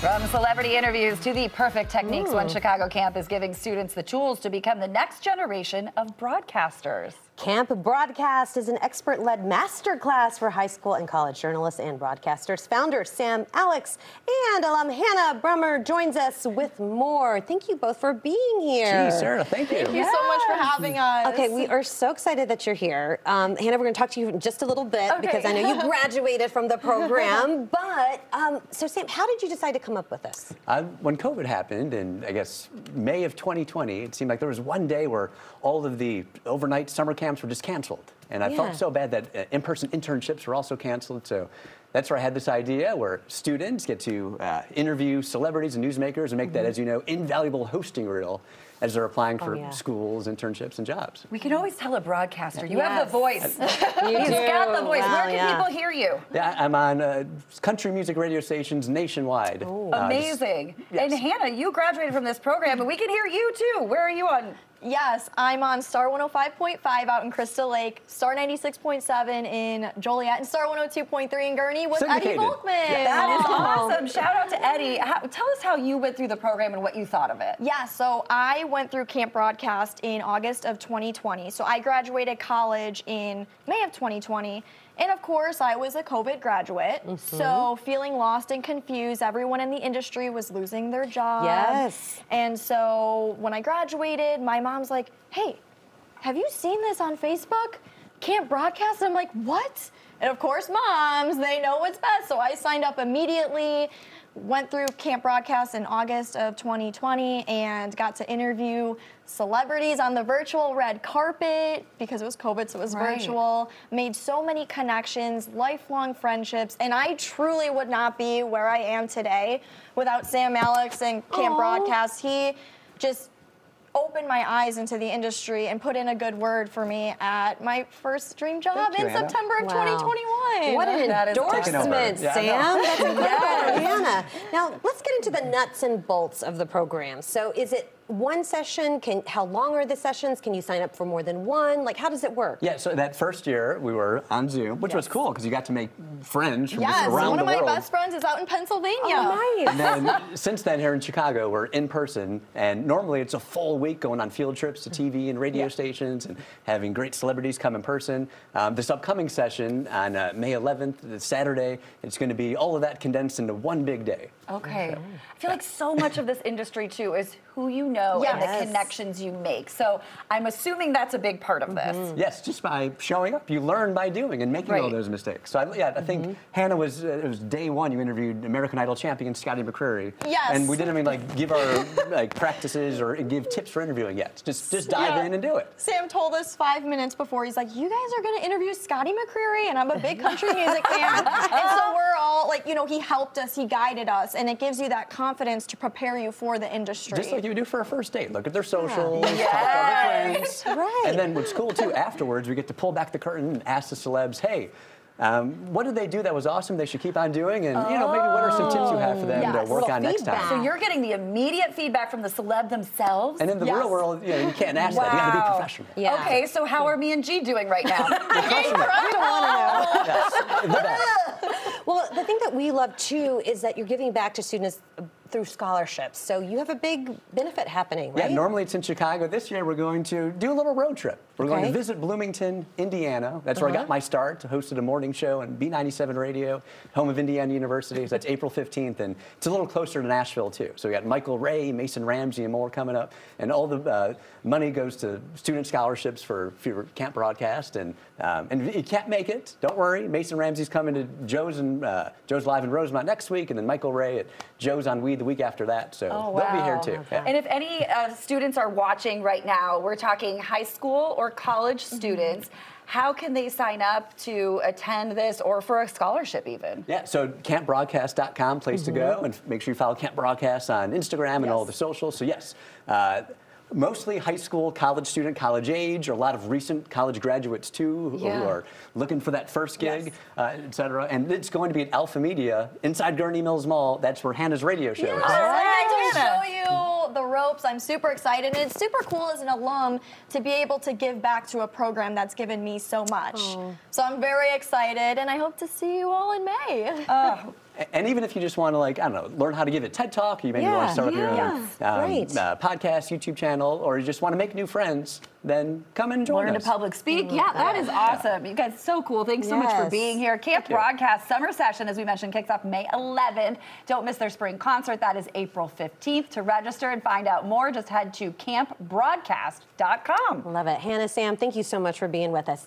From celebrity interviews to the perfect techniques, One Chicago Camp is giving students the tools to become the next generation of broadcasters. Camp Broadcast is an expert-led masterclass for high school and college journalists and broadcasters. Founder Sam Alex and alum Hannah Brummer joins us with more. Thank you both for being here. Gee, Sarah, thank you. Thank you so much for having us. Okay, we are so excited that you're here. Um, Hannah, we're going to talk to you in just a little bit Okay. because I know you graduated from the program. but, um, so Sam, how did you decide to come up with this? Uh, when COVID happened in, I guess, May of 2020, it seemed like there was one day where all of the overnight summer were just canceled. And I Yeah. felt so bad that uh, in-person internships were also canceled. So that's where I had this idea where students get to uh, interview celebrities and newsmakers and make that, as you know, invaluable hosting reel as they're applying for yeah. schools, internships, and jobs. We can always tell a broadcaster. You have the voice. You He's do. got the voice. Wow, Where can yeah. people hear you? Yeah, I'm on uh, country music radio stations nationwide. Uh, just- Amazing. yes. And Hannah, you graduated from this program, and we can hear you too. Where are you on? Yes, I'm on Star 105.5 out in Crystal Lake, Star 96.7 in Joliet, and Star 102.3 in Gurnee with Eddie Syndicated. Volkman. That is awesome. Shout out to Eddie. How, tell us how you went through the program and what you thought of it. Yeah, so I went through Camp Broadcast in August of 2020. So I graduated college in May of 2020. And of course, I was a COVID graduate. Mm-hmm. So feeling lost and confused, everyone in the industry was losing their job. Yes. And so when I graduated, my mom's like, hey, have you seen this on Facebook? Camp Broadcast? I'm like, what? And of course, moms, they know what's best. So I signed up immediately, went through Camp Broadcast in August of 2020, and got to interview celebrities on the virtual red carpet because it was COVID, so it was Right. virtual. Made so many connections, lifelong friendships, and I truly would not be where I am today without Sam Alex and Camp Aw. Broadcast. He just opened my eyes into the industry and put in a good word for me at my first dream job you, in Hannah. September of Wow. 2021. What an That is Taking over. endorsement, Yeah, I Sam. know. That's incredible, Hannah. Now let's get into the nuts and bolts of the program. So, is it one session? Can how long are the sessions? Can you sign up for more than one? Like, how does it work? Yeah, so that first year we were on Zoom, which was cool because you got to make friends from Yes, just around one of my world. best friends is out in Pennsylvania. Oh, nice. And then since then, here in Chicago, we're in person, and normally it's a full week going on field trips to TV and radio stations and having great celebrities come in person. Um, this upcoming session on uh, May 11th, this Saturday, it's going to be all of that condensed into one big day. Okay. I feel like so much of this industry too is who you know and the connections you make. So I'm assuming that's a big part of this. Yes, just by showing up, you learn by doing and making all those mistakes. So I, yeah, I think Hannah was uh, it was day one. You interviewed American Idol champion Scotty McCreery. Yes. And we didn't even like give our like practices or give tips for interviewing yet. Just just dive Yeah. in and do it. Sam told us five minutes before, he's like, You guys are gonna interview Scotty McCreery, and I'm a big country music fan. and so we're all like, you know, he helped us, he guided us, and it gives you that confidence to prepare you for the industry. Just like you do for a first date. Look at their socials, talk to Yes. other friends. Right. And then what's cool too, afterwards, we get to pull back the curtain and ask the celebs, hey, um, what did they do that was awesome they should keep on doing? And, you know, maybe what are some tips you have for them Yes. to work Little on next time? So you're getting the immediate feedback from the celeb themselves. and in the Yes. real world, you, know, you can't ask that. You got to be professional. Yeah. Okay, so how are me and G doing right now? Well, the thing that we love too is that you're giving back to students through scholarships. So you have a big benefit happening, right? Yeah, normally it's in Chicago. This year we're going to do a little road trip. We're going Okay. Uh-huh. to visit Bloomington, Indiana. That's where I got my start. Hosted a morning show on B97 Radio, home of Indiana University. So that's April 15th, and it's a little closer to Nashville too. So we got Michael Ray, Mason Ramsey, and more coming up. And all the uh, money goes to student scholarships for, for Camp Broadcast. And um, and if you can't make it, don't worry. Mason Ramsey's coming to Joe's and uh, Joe's live in Rosemont next week, and then Michael Ray at Joe's on Weed the week after that. So Oh, they'll be here wow. too. Yeah. And if any uh, students are watching right now, we're talking high school or college Mm-hmm. students. How can they sign up to attend this or for a scholarship even? Yeah, so campbroadcast.com, place to go, and make sure you follow Camp Broadcast on Instagram and all the socials. So, yes, uh, mostly high school, college student, college age, or a lot of recent college graduates too, who, Yeah. who are looking for that first gig, Yes. uh, et cetera. And it's going to be at Alpha Media inside Gurnee Mills Mall. That's where Hannah's radio show is. I get to Hannah. show you the ropes. I'm super excited. And it's super cool as an alum to be able to give back to a program that's given me so much. So I'm very excited and I hope to see you all in May. A- And even if you just want to, like, I don't know, learn how to give a TED talk, you maybe want to start up your own yeah, great. uh, podcast, YouTube channel, or you just want to make new friends, then come and join Learn us. to public speak. Yeah, that is awesome. You guys, so cool. Thanks so much for being here. Camp you. Broadcast Summer Session, as we mentioned, kicks off May 11th. Don't miss their spring concert. That is April 15th. To register and find out more, just head to campbroadcast.com. Love it. Hannah, Sam, thank you so much for being with us.